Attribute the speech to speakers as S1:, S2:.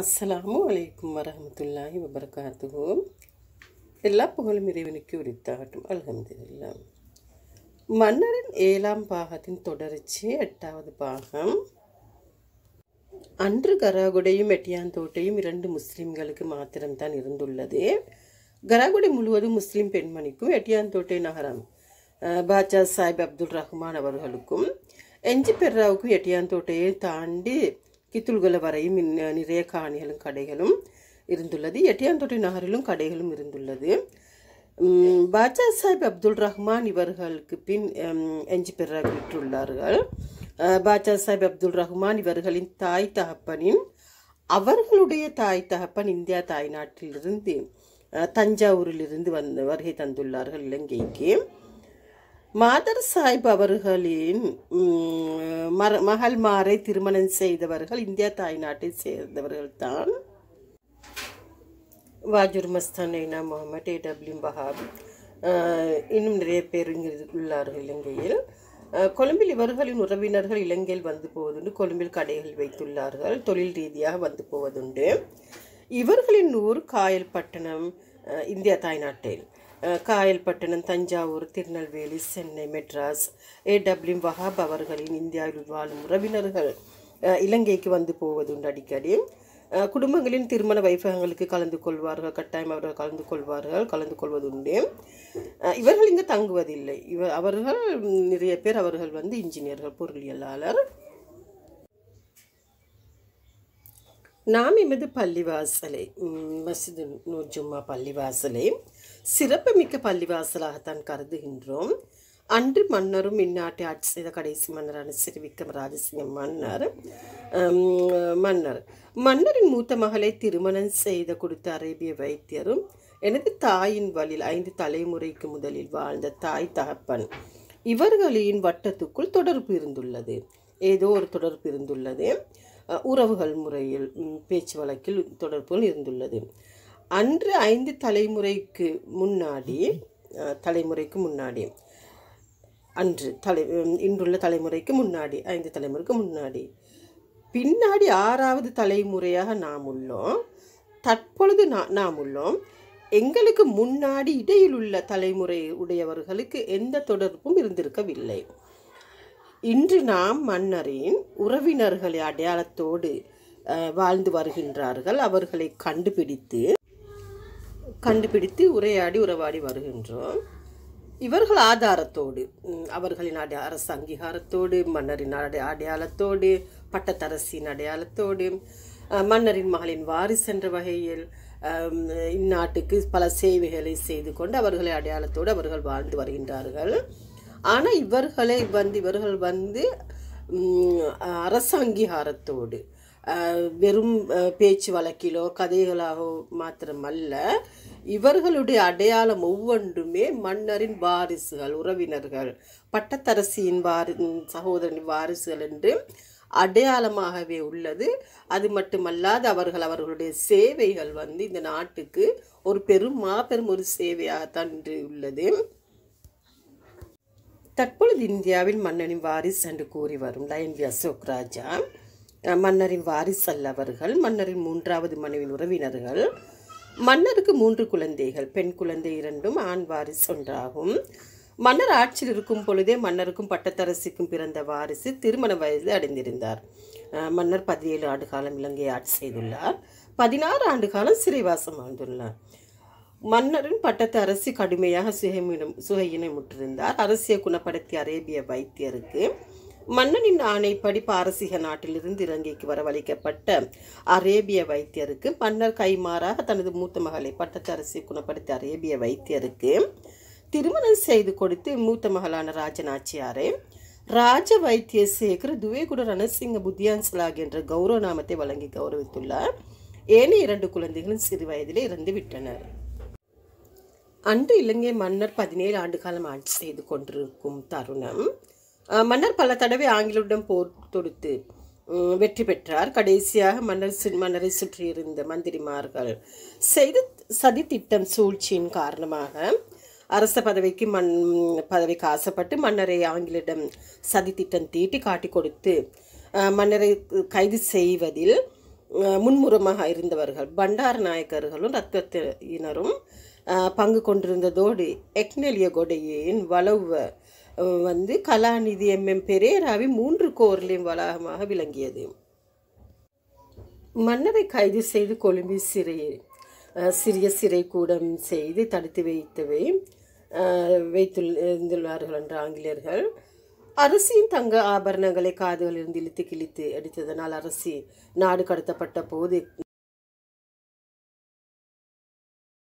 S1: அஸ்ஸலாமு அலைக்கும் வரமத்துல்லாஹி வபரகாத்துஹு. எல்லா புகழும் இறைவனுக்கு உரித்தாகட்டும். அல்ஹம்துலில்லா. மன்னரின் ஏழாம் பாகத்தின் தொடர்ச்சி எட்டாவது பாகம். அன்று கராகுடையும் எட்டியாந்தோட்டையும் இரண்டு முஸ்லிம்களுக்கு மாத்திரம்தான் இருந்துள்ளது. கராகுடை முழுவதும் முஸ்லிம் பெண்மணிக்கும் எட்டியாந்தோட்டை நகரம் பாஜா சாஹிப் அப்துல் ரஹ்மான் அவர்களுக்கும் எஞ்சி பெர்ராவுக்கும் எட்டியாந்தோட்டையை தாண்டி கித்துல்குல வரையும் நிறைய காணிகளும் கடைகளும் இருந்துள்ளது. எட்டியாந்தொட்டி நகரிலும் கடைகளும் இருந்துள்ளது. பாஜா சாஹிப் அப்துல் ரஹ்மான் இவர்களுக்கு பின் எஞ்சி பெற விட்டுள்ளார்கள். பாஜா சாஹிப் அப்துல் ரஹ்மான் இவர்களின் தாய் தகப்பனின் அவர்களுடைய தாய் தகப்பன் இந்தியா தாய்நாட்டிலிருந்து அஹ், தஞ்சாவூரிலிருந்து வந்து வருகை தந்துள்ளார்கள் இலங்கைக்கு. மாதர் சாஹிப் அவர்களின் உம், மர மகள்மாரை திருமணம் செய்தவர்கள் இந்தியா தாய்நாட்டை சேர்ந்தவர்கள் தான் வாஜூர் மஸ்தான் ஐனா முகமது ஏடபிள்யூ பஹாப் இன்னும் நிறைய பேர் இங்கே உள்ளார்கள் இலங்கையில். கொழும்பில் இவர்களின் உறவினர்கள் இலங்கையில் வந்து போவதுண்டு கொழும்பில் கடைகள் வைத்துள்ளார்கள் தொழில் ரீதியாக வந்து போவதுண்டு. இவர்களின் ஊர் காயல்பட்டணம் இந்தியா தாய்நாட்டில். காயல்பட்டினம் தஞ்சாவூர் திருநெல்வேலி சென்னை மெட்ராஸ் ஏடபிள்யூ வஹாப் அவர்களின் இந்தியாவில் வாழும் உறவினர்கள் இலங்கைக்கு வந்து போவதுண்டு அடிக்கடி. குடும்பங்களின் திருமண வைபவங்களுக்கு கலந்து கொள்வார்கள் கட்டாயம் அவர்கள் கலந்து கொள்வார்கள் கலந்து கொள்வதுண்டு. இவர்கள் இங்கே தங்குவதில்லை. இவ அவர்கள் நிறைய பேர் அவர்கள் வந்து இன்ஜினியர்கள் பொருளியலாளர். நாம் எமது பள்ளிவாசலை ம், மஸ்ஜிது நூர் ஜும்மா பள்ளிவாசலை சிறப்புமிக்க பள்ளிவாசலாகத்தான் கருதுகின்றோம். அன்று மன்னரும் இந்நாட்டை ஆட்சி செய்த கடைசி மன்னரான ஸ்ரீ விக்ரம் ராஜசிங்கம் மன்னர் மன்னர். மன்னரின் மூத்த மகளை திருமணம் செய்த கொடுத்த அரேபிய வைத்தியரும் எனது தாயின் வழியில் ஐந்து தலைமுறைக்கு முதலில் வாழ்ந்த தாய் தகப்பன். இவர்களின் வட்டத்துக்குள் தொடர்பு இருந்துள்ளது. ஏதோ ஒரு தொடர்பு இருந்துள்ளது. உறவுகள் முறையில் பேச்சு வழக்கில் தொடர்புகள் இருந்துள்ளது. அன்று ஐந்து தலைமுறைக்கு முன்னாடி தலைமுறைக்கு முன்னாடி அன்று தலை இன்றுள்ள தலைமுறைக்கு முன்னாடி ஐந்து தலைமுறைக்கு முன்னாடி. பின்னாடி ஆறாவது தலைமுறையாக நாம் உள்ளோம். தற்பொழுது நா- நாம் உள்ளோம். எங்களுக்கு முன்னாடி இடையில் உள்ள தலைமுறை உடையவர்களுக்கு எந்த தொடர்பும் இருந்திருக்கவில்லை. இன்று நாம் மன்னரின் உறவினர்களை அடையாளத்தோடு வாழ்ந்து வருகின்றார்கள். அவர்களை கண்டுபிடித்து கண்டுபிடித்து உரையாடி உறவாடி வருகின்றோம். இவர்கள் ஆதாரத்தோடு அவர்களின் அடைய அரசு அங்கீகாரத்தோடு மன்னரின் அடை அடையாளத்தோடு பட்டத்தரசின் அடையாளத்தோடு மன்னரின் மகளின் வாரிசு என்ற வகையில் இந்நாட்டுக்கு பல சேவைகளை செய்து கொண்டு அவர்களை அடையாளத்தோடு அவர்கள் வாழ்ந்து வருகின்றார்கள். ஆனால் இவர்களை வந்து இவர்கள் வந்து அரசு அங்கீகாரத்தோடு வெறும் பேச்சு வழக்கிலோ கதைகளாகவோ மாத்திரமல்ல இவர்களுடைய அடையாளம் ஒவ்வொன்றுமே மன்னரின் வாரிசுகள் உறவினர்கள் பட்டத்தரசியின் வாரி சகோதரனின் வாரிசுகள் என்று அடையாளமாகவே உள்ளது. அது மட்டுமல்லாது அவர்கள் அவர்களுடைய சேவைகள் வந்து இந்த நாட்டுக்கு ஒரு பெரும் மாபெரும் ஒரு சேவையாகத்தான் இன்று உள்ளது. தற்பொழுது இந்தியாவில் மன்னனின் வாரிசு என்று கூறி வரும் லயன் வி அசோக் ராஜா. மன்னரின் வாரிசு அல்லவர்கள் மன்னரின் மூன்றாவது மனைவின் உறவினர்கள். மன்னருக்கு மூன்று குழந்தைகள் பெண் குழந்தை இரண்டும் ஆண் வாரிசு ஒன்றாகும். மன்னர் ஆட்சியில் இருக்கும் பொழுதே மன்னருக்கும் பட்டத்தரசிக்கும் பிறந்த வாரிசு திருமண வயது அடைந்திருந்தார். மன்னர் பதினேழு ஆண்டு காலம் இலங்கையை ஆட்சி செய்துள்ளார். பதினாறு ஆண்டு காலம் சிறைவாசம் வாழ்ந்துள்ளார். மன்னரின் பட்டத்து அரசி கடுமையாக சுகையினம் சுகையினை முற்றிருந்தார். அரசியை குணப்படுத்திய அரேபிய வைத்தியருக்கு மன்னனின் ஆணைப்படி பாரசீக நாட்டிலிருந்து இலங்கைக்கு வரவழைக்கப்பட்ட அரேபிய வைத்தியருக்கு மன்னர் கைமாறாக தனது மூத்த மகளை பட்டத்து அரசியை அரேபிய வைத்தியருக்கு திருமணம் செய்து கொடுத்து மூத்த மகளான ராஜநாச்சியாரை ராஜ வைத்திய சேகர் துவேகுட ரணசிங்க புத்தியான்சலாக் என்ற கௌரவ நாமத்தை வழங்கி கௌரவித்துள்ளார். ஏனைய இரண்டு குழந்தைகளும் சிறு வயதிலே இறந்து விட்டனர். அன்று இலங்கை மன்னர் பதினேழு ஆண்டு காலம் ஆட்சி செய்து கொண்டிருக்கும் தருணம் மன்னர் பல தடவை ஆங்கிலரிடம் போர் தொடுத்து வெற்றி பெற்றார். கடைசியாக மன்னர் மன்னரை சுற்றியிருந்த மந்திரிமார்கள் செய்து சதி திட்டம் சூழ்ச்சியின் காரணமாக அரச பதவிக்கு மண் பதவிக்கு ஆசைப்பட்டு மன்னரை ஆங்கிலிடம் சதி திட்டம் தீட்டி காட்டி கொடுத்து மன்னரை கைது செய்வதில் முன்முரமாக முன்முறமாக இருந்தவர்கள் பண்டார நாயக்கர்களும் ரத்தத்தினரும் பங்கு கொண்டிருந்ததோடு எக்னெலிய கொடையின் வளவ வந்து கலாநிதி எம்எம் பெரேராவின் மூன்று கோரிலையும் வளாகமாக விளங்கியது. மன்னரை கைது செய்து கொழும்பி சிறை சிறிய சிறை கூடம் செய்து தடுத்து வைத்தவை வைத்துள்ளார்கள் என்ற ஆங்கிலேயர்கள். அரசியின் தங்க ஆபரணங்களை காதுகளிலிருந்து இழுத்து கிழித்து அடித்ததனால் அரசி நாடு கடத்தப்பட்ட போது